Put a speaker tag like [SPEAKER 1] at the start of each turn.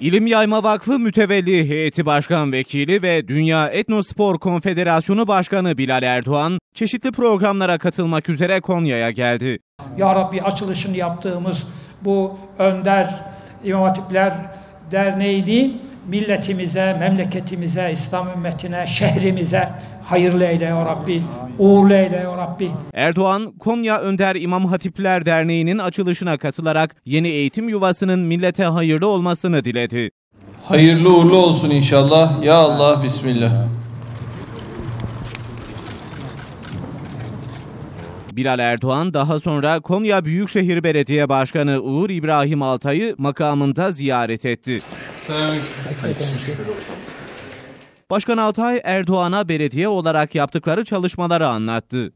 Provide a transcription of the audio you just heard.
[SPEAKER 1] İlim Yayma Vakfı Mütevelli Heyeti Başkan Vekili ve Dünya Etnospor Konfederasyonu Başkanı Bilal Erdoğan çeşitli programlara katılmak üzere Konya'ya geldi.
[SPEAKER 2] Ya Rabbi açılışını yaptığımız bu Önder İmam Hatipler Derneği'ni milletimize, memleketimize, İslam ümmetine, şehrimize hayırlı eyle ya Rabbi, uğurlu eyle ya Rabbi.
[SPEAKER 1] Erdoğan, Konya Önder İmam Hatipler Derneği'nin açılışına katılarak yeni eğitim yuvasının millete hayırlı olmasını diledi.
[SPEAKER 3] Hayırlı uğurlu olsun inşallah. Ya Allah, Bismillah.
[SPEAKER 1] Bilal Erdoğan daha sonra Konya Büyükşehir Belediye Başkanı Uğur İbrahim Altay'ı makamında ziyaret etti. Başkan Altay Erdoğan'a belediye olarak yaptıkları çalışmaları anlattı.